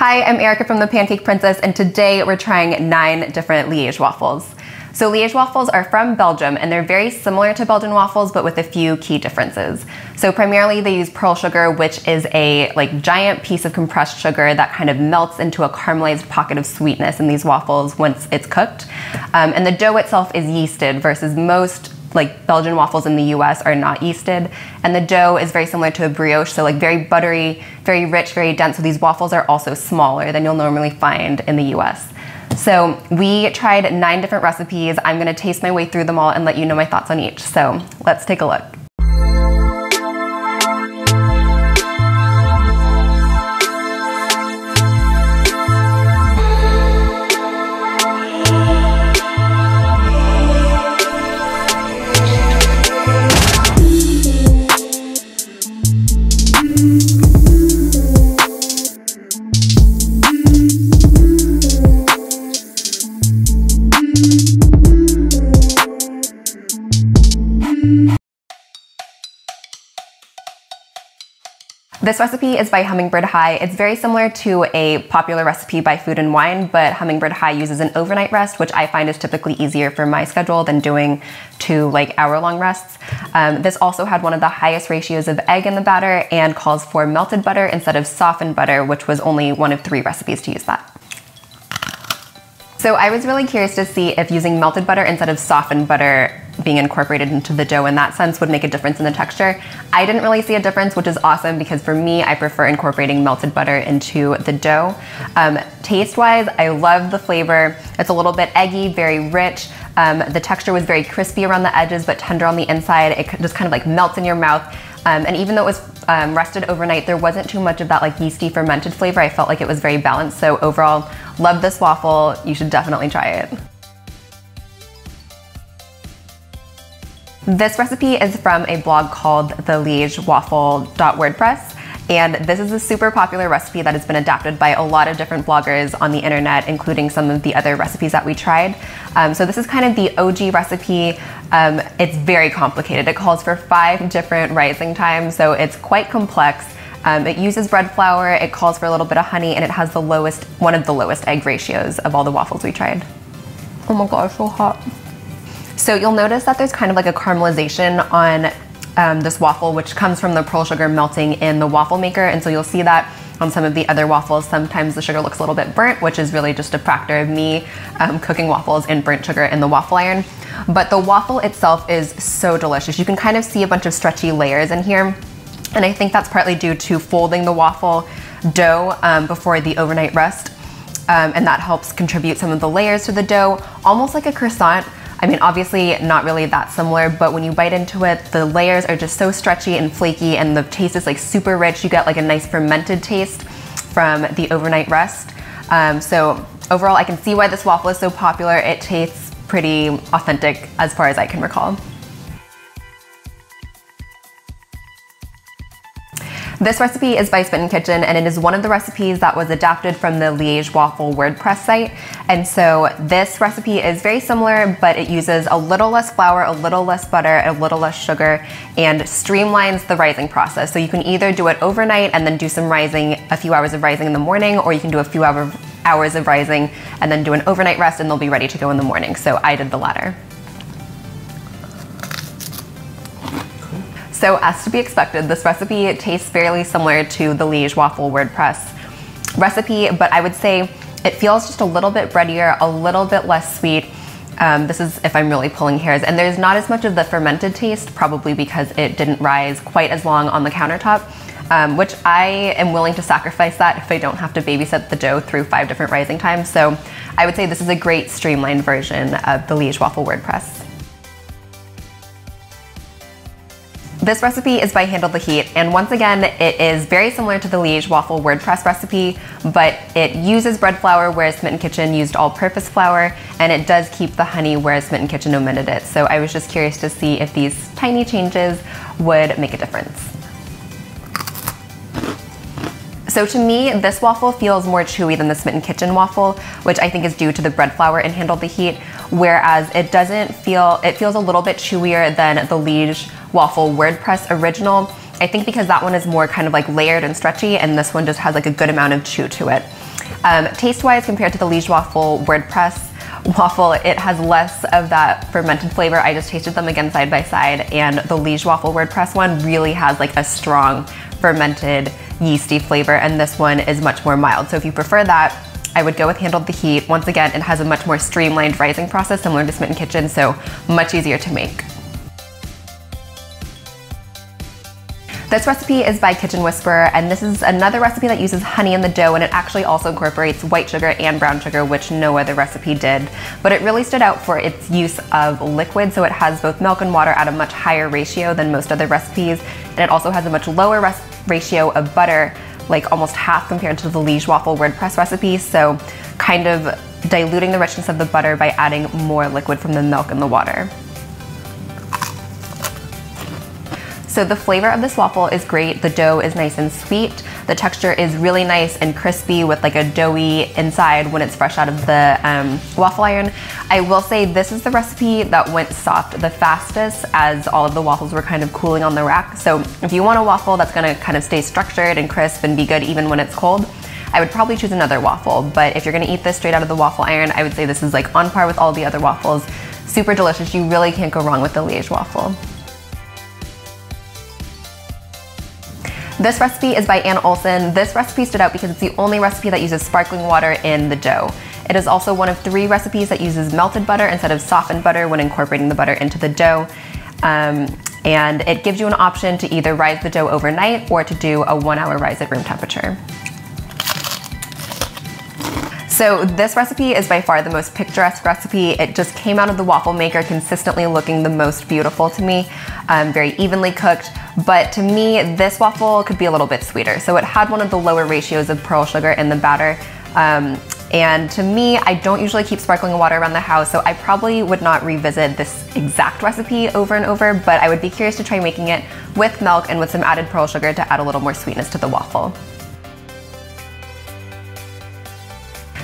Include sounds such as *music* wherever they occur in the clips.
Hi, I'm Erica from the Pancake Princess, and today we're trying nine different Liège waffles. So Liège waffles are from Belgium, and they're very similar to Belgian waffles, but with a few key differences. So primarily they use pearl sugar, which is a like giant piece of compressed sugar that kind of melts into a caramelized pocket of sweetness in these waffles once it's cooked. Um, and the dough itself is yeasted versus most like Belgian waffles in the US are not yeasted. And the dough is very similar to a brioche, so like very buttery, very rich, very dense. So these waffles are also smaller than you'll normally find in the US. So we tried nine different recipes. I'm gonna taste my way through them all and let you know my thoughts on each. So let's take a look. This recipe is by Hummingbird High. It's very similar to a popular recipe by Food and Wine, but Hummingbird High uses an overnight rest, which I find is typically easier for my schedule than doing two like hour long rests. Um, this also had one of the highest ratios of egg in the batter and calls for melted butter instead of softened butter, which was only one of three recipes to use that. So I was really curious to see if using melted butter instead of softened butter being incorporated into the dough in that sense would make a difference in the texture. I didn't really see a difference, which is awesome because for me, I prefer incorporating melted butter into the dough. Um, taste wise, I love the flavor. It's a little bit eggy, very rich. Um, the texture was very crispy around the edges, but tender on the inside. It just kind of like melts in your mouth. Um, and even though it was um, rested overnight, there wasn't too much of that like yeasty fermented flavor. I felt like it was very balanced. So overall, love this waffle. You should definitely try it. This recipe is from a blog called the Liège Waffle.wordpress. And this is a super popular recipe that has been adapted by a lot of different bloggers on the internet, including some of the other recipes that we tried. Um, so this is kind of the OG recipe. Um, it's very complicated. It calls for five different rising times, so it's quite complex. Um, it uses bread flour, it calls for a little bit of honey, and it has the lowest, one of the lowest egg ratios of all the waffles we tried. Oh my gosh, so hot. So you'll notice that there's kind of like a caramelization on um, this waffle, which comes from the pearl sugar melting in the waffle maker. And so you'll see that on some of the other waffles. Sometimes the sugar looks a little bit burnt, which is really just a factor of me um, cooking waffles in burnt sugar in the waffle iron. But the waffle itself is so delicious. You can kind of see a bunch of stretchy layers in here. And I think that's partly due to folding the waffle dough um, before the overnight rest. Um, and that helps contribute some of the layers to the dough, almost like a croissant, I mean, obviously not really that similar, but when you bite into it, the layers are just so stretchy and flaky and the taste is like super rich. You get like a nice fermented taste from the overnight rest. Um, so overall, I can see why this waffle is so popular. It tastes pretty authentic as far as I can recall. This recipe is by Smitten Kitchen and it is one of the recipes that was adapted from the Liège Waffle WordPress site. And so this recipe is very similar, but it uses a little less flour, a little less butter, a little less sugar, and streamlines the rising process. So you can either do it overnight and then do some rising, a few hours of rising in the morning, or you can do a few hour, hours of rising and then do an overnight rest and they'll be ready to go in the morning. So I did the latter. So as to be expected, this recipe tastes fairly similar to the Liège waffle WordPress recipe, but I would say it feels just a little bit breadier, a little bit less sweet. Um, this is if I'm really pulling hairs. And there's not as much of the fermented taste, probably because it didn't rise quite as long on the countertop, um, which I am willing to sacrifice that if I don't have to babysit the dough through five different rising times. So I would say this is a great streamlined version of the Liège waffle WordPress. This recipe is by Handle the Heat, and once again, it is very similar to the Liège waffle WordPress recipe, but it uses bread flour, whereas Smitten Kitchen used all-purpose flour, and it does keep the honey, whereas Smitten Kitchen omitted it. So I was just curious to see if these tiny changes would make a difference. So to me, this waffle feels more chewy than the Smitten Kitchen waffle, which I think is due to the bread flour and Handle the Heat, whereas it doesn't feel, it feels a little bit chewier than the Liège waffle WordPress original. I think because that one is more kind of like layered and stretchy and this one just has like a good amount of chew to it. Um, Taste-wise, compared to the Liege Waffle WordPress *laughs* waffle, it has less of that fermented flavor. I just tasted them again side by side, and the Liege Waffle WordPress one really has like a strong fermented yeasty flavor, and this one is much more mild. So if you prefer that, I would go with Handle the Heat. Once again, it has a much more streamlined rising process similar to Smitten Kitchen, so much easier to make. This recipe is by Kitchen Whisperer, and this is another recipe that uses honey in the dough, and it actually also incorporates white sugar and brown sugar, which no other recipe did. But it really stood out for its use of liquid, so it has both milk and water at a much higher ratio than most other recipes, and it also has a much lower ratio of butter, like almost half compared to the Liege waffle WordPress recipe, so kind of diluting the richness of the butter by adding more liquid from the milk and the water. So the flavor of this waffle is great. The dough is nice and sweet. The texture is really nice and crispy with like a doughy inside when it's fresh out of the um, waffle iron. I will say this is the recipe that went soft the fastest as all of the waffles were kind of cooling on the rack. So if you want a waffle that's gonna kind of stay structured and crisp and be good even when it's cold, I would probably choose another waffle. But if you're gonna eat this straight out of the waffle iron, I would say this is like on par with all the other waffles. Super delicious. You really can't go wrong with the Liège waffle. This recipe is by Anna Olson. This recipe stood out because it's the only recipe that uses sparkling water in the dough. It is also one of three recipes that uses melted butter instead of softened butter when incorporating the butter into the dough. Um, and it gives you an option to either rise the dough overnight or to do a one hour rise at room temperature. So this recipe is by far the most picturesque recipe. It just came out of the waffle maker consistently looking the most beautiful to me, um, very evenly cooked. But to me, this waffle could be a little bit sweeter. So it had one of the lower ratios of pearl sugar in the batter. Um, and to me, I don't usually keep sparkling water around the house, so I probably would not revisit this exact recipe over and over, but I would be curious to try making it with milk and with some added pearl sugar to add a little more sweetness to the waffle.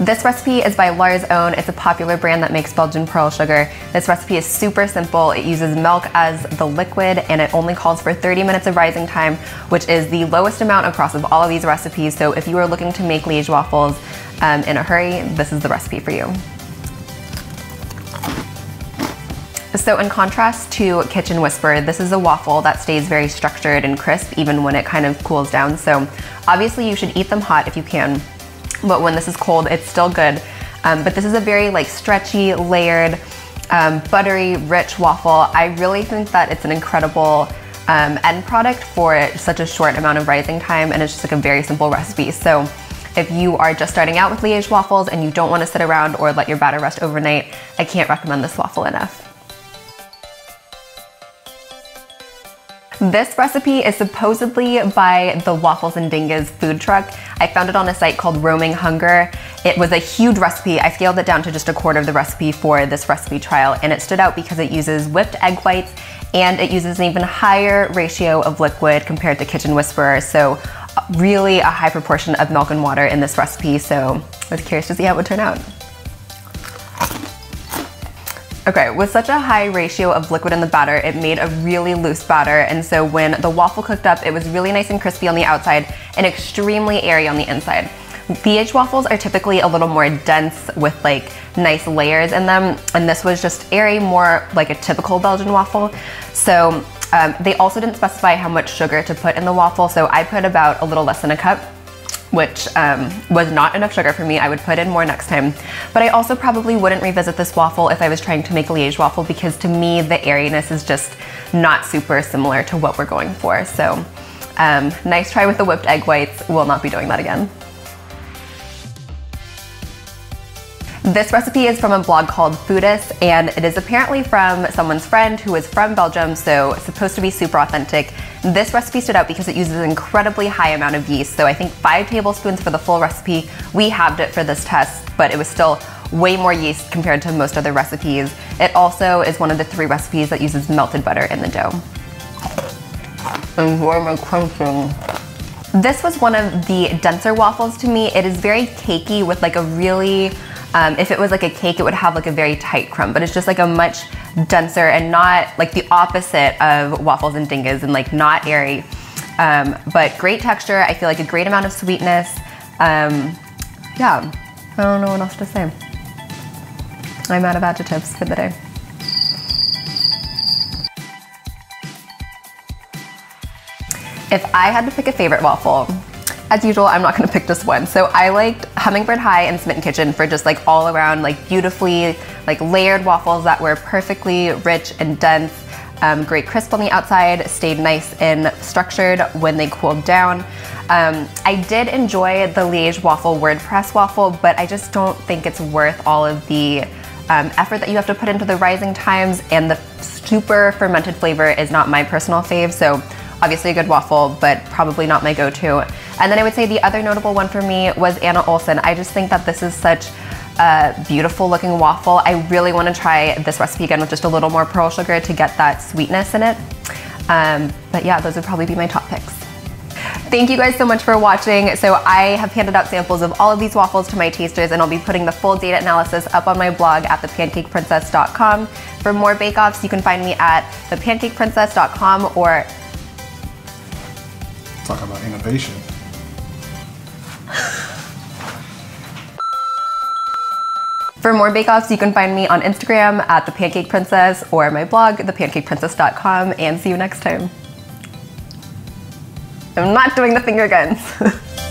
This recipe is by Lars Own. It's a popular brand that makes Belgian pearl sugar. This recipe is super simple. It uses milk as the liquid and it only calls for 30 minutes of rising time, which is the lowest amount across of all of these recipes. So if you are looking to make Liège waffles um, in a hurry, this is the recipe for you. So in contrast to Kitchen Whisperer, this is a waffle that stays very structured and crisp even when it kind of cools down. So obviously you should eat them hot if you can but when this is cold, it's still good. Um, but this is a very like stretchy, layered, um, buttery, rich waffle. I really think that it's an incredible um, end product for such a short amount of rising time and it's just like a very simple recipe. So if you are just starting out with Liège waffles and you don't want to sit around or let your batter rest overnight, I can't recommend this waffle enough. This recipe is supposedly by the Wafels and Dinges food truck. I found it on a site called Roaming Hunger. It was a huge recipe. I scaled it down to just a quarter of the recipe for this recipe trial, and it stood out because it uses whipped egg whites and it uses an even higher ratio of liquid compared to Kitchen Whisperer. So really a high proportion of milk and water in this recipe. So I was curious to see how it would turn out. Okay, with such a high ratio of liquid in the batter, it made a really loose batter. And so when the waffle cooked up, it was really nice and crispy on the outside and extremely airy on the inside. Liège waffles are typically a little more dense with like nice layers in them. And this was just airy, more like a typical Belgian waffle. So um, they also didn't specify how much sugar to put in the waffle. So I put about a little less than a cup which um, was not enough sugar for me. I would put in more next time. But I also probably wouldn't revisit this waffle if I was trying to make a Liège waffle because to me, the airiness is just not super similar to what we're going for. So um, nice try with the whipped egg whites. Will not be doing that again. This recipe is from a blog called Foodess, and it is apparently from someone's friend who is from Belgium, so it's supposed to be super authentic. This recipe stood out because it uses an incredibly high amount of yeast, so I think five tablespoons for the full recipe. We halved it for this test, but it was still way more yeast compared to most other recipes. It also is one of the three recipes that uses melted butter in the dough. Enjoy my crunching. This was one of the denser waffles to me. It is very cakey with like a really um, if it was like a cake, it would have like a very tight crumb, but it's just like a much denser and not like the opposite of Wafels and Dinges and like not airy. Um, but great texture. I feel like a great amount of sweetness. Um, yeah, I don't know what else to say. I'm out of adjectives for the day. If I had to pick a favorite waffle, as usual, I'm not gonna pick just one. So I liked Hummingbird High and Smitten Kitchen for just like all around, like beautifully, like layered waffles that were perfectly rich and dense, um, great crisp on the outside, stayed nice and structured when they cooled down. Um, I did enjoy the Liege waffle WordPress waffle, but I just don't think it's worth all of the um, effort that you have to put into the rising times and the super fermented flavor is not my personal fave. So obviously a good waffle, but probably not my go-to. And then I would say the other notable one for me was Anna Olson. I just think that this is such a beautiful looking waffle. I really wanna try this recipe again with just a little more pearl sugar to get that sweetness in it. Um, but yeah, those would probably be my top picks. Thank you guys so much for watching. So I have handed out samples of all of these waffles to my tasters and I'll be putting the full data analysis up on my blog at thepancakeprincess.com. For more bake-offs, you can find me at thepancakeprincess.com or Talk about innovation. For more bake-offs, you can find me on Instagram at The Pancake Princess or my blog, thepancakeprincess.com, and see you next time. I'm not doing the finger guns. *laughs*